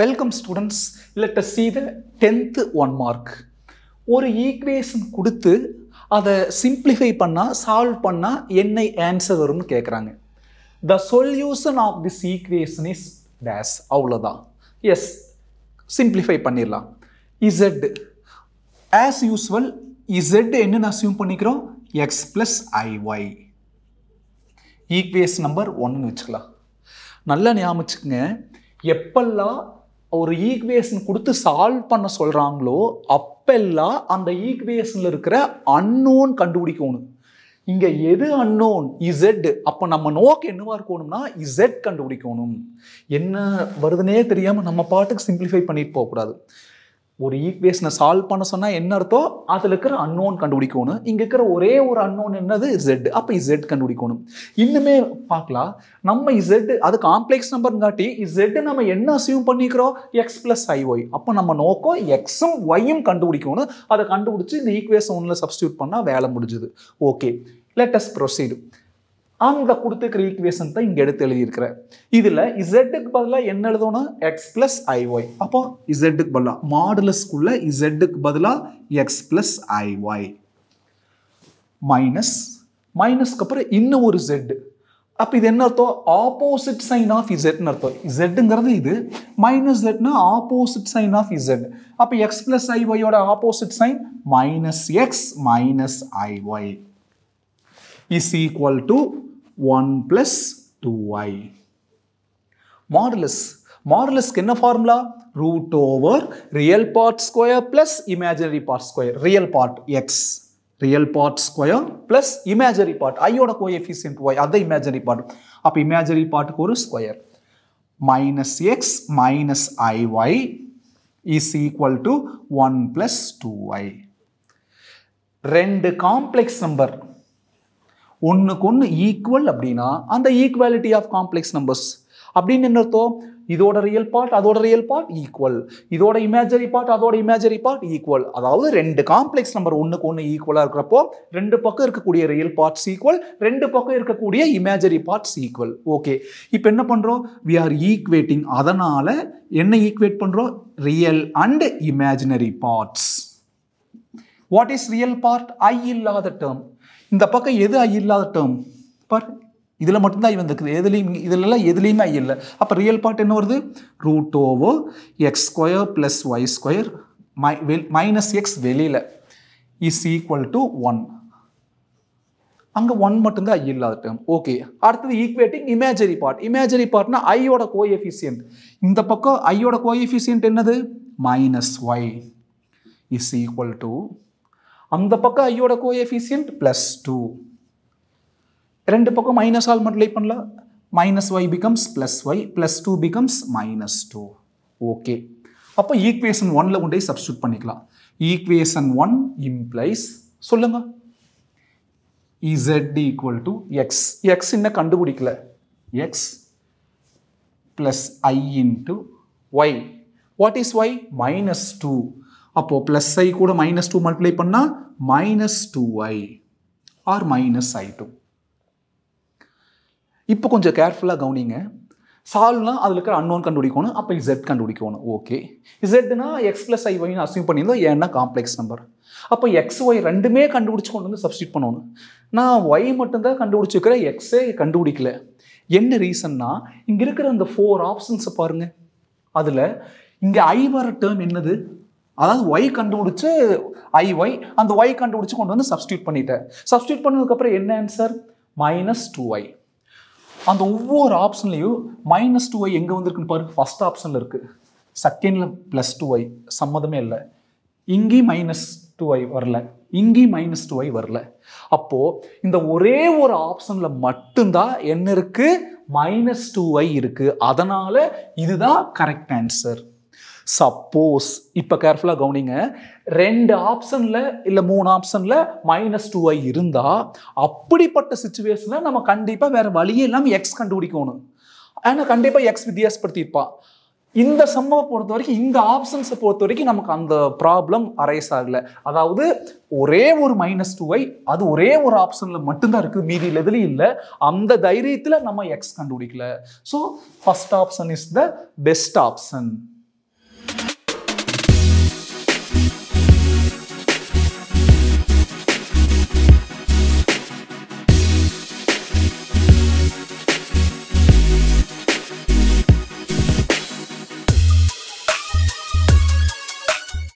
Welcome students let us see the tenth one mark ஒரு equation கொடுத்து அதை simplify பண்ணால் சால்வ் பண்ணால் என்ன ஆன்சர் வரும்னு கேட்குறாங்க the solution of this equation is days அவ்வளோதான் எஸ் சிம்பிளிஃபை பண்ணிடலாம். இசட் ஆஸ் யூஸ்வல் இசட் என்னென்னு அசியூம் பண்ணிக்கிறோம்? X plus I Y equation number ஒன்னு வச்சுக்கலாம். நல்லா ஞாபகம் எப்பெல்லாம் ஒரு ஈக்குவேஷன் கொடுத்து சால்வ் பண்ண சொல்கிறாங்களோ அப்பெல்லாம் அந்த ஈக்குவேஷனில் இருக்கிற அன்னோன் கண்டுபிடிக்கணும். இங்கே எது அன்னோன் இசெட் அப்போ நம்ம நோக்கு என்னவா இருக்கணும்னா இசெட் கண்டுபிடிக்கணும். என்ன வருதுன்னே தெரியாமல் நம்ம பாட்டுக்கு சிம்பிளிஃபை பண்ணிட்டு போகக்கூடாது. ஒரு ஈக்குவேஷனை சால்வ் பண்ண சொன்னால் என்ன அர்த்தம்? அதில் இருக்கிற அன்னோன் கண்டுபிடிக்கணும். இங்கே இருக்கிற ஒரே ஒரு அன்னோன் என்னது? இசெட் அப்போ இசெட் கண்டுபிடிக்கணும். இன்னுமே பார்க்கலாம். நம்ம இசெட் அது காம்ப்ளெக்ஸ் நம்பர்ங்காட்டி Z நம்ம என்ன அசியூம் பண்ணிக்கிறோம்? எக்ஸ் ப்ளஸ் ஐஒய் அப்போ நம்ம நோக்கம் எக்ஸும் ஒய்யும் கண்டுபிடிக்கணும். அதை கண்டுபிடிச்சி இந்த ஈக்குவேஷன் ஒன்றில் சப்ஸ்டியூட் பண்ணால் வேலை முடிஞ்சுது. ஓகே லெட்டஸ்ட் ப்ரொசீடு அந்த கொடுத்துருக்கிற ஈக்குவேஷன் தான் இங்கே எடுத்து எழுதியிருக்கிறேன் இதில் இசட்டுக்கு பதிலாக என்ன எழுதணும் எக்ஸ் ப்ளஸ் ஐஒய் அப்போ இசட்டுக்கு பதிலாக மாடுலஸ்க்குள்ள இசட்டுக்கு பதிலாக X plus I Y minus மைனஸ்க்கு அப்புறம் இன்னும் ஒரு ஜெட் அப்போ இது என்ன அர்த்தம்? ஆப்போசிட் சைன் ஆஃப் இசட்னு அர்த்தம். இசட்டுங்கிறது இது மைனஸ் ஜெட்னா ஆப்போசிட் சைன் ஆஃப் இசட் அப்போ X plus ஐஒயோட opposite sign minus X minus I Y is equal to 1 plus 2y. Modulus. Modulusக்கு என்ன formula root over real part square plus imaginary part square real part X real part square plus imaginary part ஐயோட coefficient Y அதை imagery part அப்போ imagery பார்ட்டுக்கு ஒரு square minus X minus I Y is equal to one plus two Y ரெண்டு complex number ஒன்றுக்கு ஒன்று equal அப்படின்னா அந்த ஈக்குவாலிட்டி ஆஃப் காம்ப்ளெக்ஸ் நம்பர்ஸ் அப்படின்னு என்ன அர்த்தம்? இதோட ரியல் பார்ட் அதோட ரியல் பார்ட் ஈக்குவல் இதோட இமேஜரி பார்ட் அதோட இமேஜரி பார்ட் ஈக்குவல் அதாவது ரெண்டு காம்ப்ளெக்ஸ் நம்பர் ஒன்றுக்கு ஒன்று ஈக்குவலாக இருக்கிறப்போ ரெண்டு பக்கம் இருக்கக்கூடிய ரியல் பார்ட்ஸ் ஈக்குவல் ரெண்டு பக்கம் இருக்கக்கூடிய இமேஜரி பார்ட்ஸ் ஈக்குவல் ஓகே இப்போ என்ன பண்ணுறோம் வி ஆர் ஈக்குவேட்டிங் அதனால் என்ன ஈக்குவேட் பண்ணுறோம் real and imaginary parts what is real part I இல்லாத டேர்ம் இந்த பக்கம் எது ஐ இல்லாத டேர்ம் பார் இதில் மட்டும்தான் ஐ வந்துருக்குது. எதுலேயும் இதிலெல்லாம் எதுலேயுமே ஐ இல்லை. அப்போ ரியல் பார்ட் என்ன வருது? Root of x square plus y square my வெல் மைனஸ் எக்ஸ் வெளியில் இஸ் ஈக்குவல் டு ஒன் அங்கே ஒன் மட்டும்தான் ஐ இல்லாத டேர்ம் ஓகே அடுத்தது ஈக்குவேட்டிங் இமேஜரி பார்ட் இமேஜரி பார்ட்னா ஐயோட கோஎஃபிஷியன்ட் இந்த பக்கம் ஐயோட கோஎஃபிஷியன்ட் என்னது? Minus Y is equal to அந்த பக்கம் ஐயோட கோஎஃபிஷியன்ட் ப்ளஸ் டூ ரெண்டு பக்கம் மைனஸ் ஆல் மல்டிப்ளை பண்ணலாம். Minus Y becomes plus Y plus two becomes minus two okay அப்போ ஈக்குவேஷன் ஒன்ல கொண்டு போய் சப்ஸ்டியூட் பண்ணிக்கலாம். ஈக்குவேஷன் ஒன் இம்ப்ளைஸ் சொல்லுங்க. Z equal to x x இன்னும் கண்டுபிடிக்கல? X plus i into y what is y minus two அப்போ plus ஐ கூட மைனஸ் டூ மல்டிப்ளை பண்ணால் minus two I R minus I two இப்போ கொஞ்சம் கேர்ஃபுல்லாக கவனிங்க. சால்வ்னா அதில் இருக்கிற அன்னோன் கண்டுபிடிக்கணும் அப்போ இசட் கண்டுபிடிக்கணும். ஓகே இசட்னா எக்ஸ் ப்ளஸ் ஐ ஒய்னு அசியூம் பண்ணியிருந்தோம் ஏன்னா காம்ப்ளெக்ஸ் நம்பர் அப்போ எக்ஸ் ஒய் ரெண்டுமே கண்டுபிடிச்சு கொண்டு வந்து சப்ஸ்டியூட் பண்ணணும். நான் ஒய் மட்டும்தான் கண்டுபிடிச்சிருக்கிறேன் எக்ஸே கண்டுபிடிக்கல. என்ன ரீசன்னா இங்கே இருக்கிற அந்த ஃபோர் ஆப்ஷன்ஸை பாருங்கள் அதில் இங்கே ஐ வர டேர்ம் என்னது? அதாவது ஒய் கண்டுபிடிச்சு ஐ ஒய் அந்த ஒய் கண்டுபிடிச்சு கொண்டு வந்து சப்ஸ்டியூட் பண்ணிட்டேன். சப்ஸ்டியூட் பண்ணதுக்கப்புறம் என்ன ஆன்சர் மைனஸ் டூ ஒய் அந்த ஒவ்வொரு ஆப்ஷன்லையும் மைனஸ் டூ ஒய் எங்கே வந்திருக்குன்னு பாரு. ஃபர்ஸ்ட் ஆப்ஷனில் இருக்குது செகண்டில் ப்ளஸ் டூ ஒய் சம்மதமே இல்லை. இங்கேயும் மைனஸ் டூ ஒய் வரல. இங்கேயும் மைனஸ் டூ ஒய் வரல. அப்போது இந்த ஒரே ஒரு ஆப்ஷனில் மட்டும்தான் என்ன இருக்குது மைனஸ் டூ ஒய் இருக்குது அதனால் இதுதான் கரெக்ட் ஆன்சர் சப்போஸ் இப்போ கேர்ஃபுல்லாக கவனிங்க. ரெண்டு ஆப்ஷனில் இல்லை மூணு ஆப்ஷனில் மைனஸ் டூ ஐ இருந்தால் அப்படிப்பட்ட சுச்சுவேஷனில் நம்ம கண்டிப்பாக வேறு வழியே இல்லாமல் எக்ஸ் கண்டுபிடிக்கணும். ஆனால் கண்டிப்பாக எக்ஸ் வித்தியாசப்படுத்தியிருப்பான் இந்த சம்பவம் பொறுத்த வரைக்கும் இந்த ஆப்ஷன்ஸை பொறுத்த வரைக்கும் நமக்கு அந்த ப்ராப்ளம் அரைஸ் ஆகலை. அதாவது ஒரே ஒரு மைனஸ் டூ ஐ அது ஒரே ஒரு ஆப்ஷனில் மட்டும்தான் இருக்குது மீதியில் எதுலையும் இல்லை. அந்த தைரியத்தில் நம்ம எக்ஸ் கண்டுபிடிக்கல. So first option is the best option